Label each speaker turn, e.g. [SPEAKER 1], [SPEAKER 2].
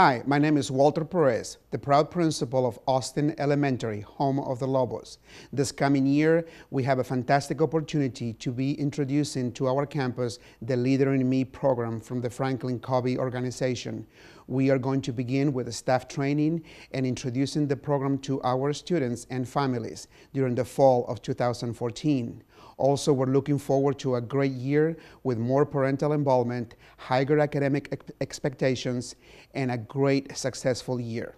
[SPEAKER 1] Hi, my name is Walter Perez, the proud principal of Austin Elementary, home of the Lobos. This coming year, we have a fantastic opportunity to be introducing to our campus the Leader in Me program from the Franklin Covey organization. We are going to begin with staff training and introducing the program to our students and families during the fall of 2014. Also, we're looking forward to a great year with more parental involvement, higher academic expectations, and a great successful year.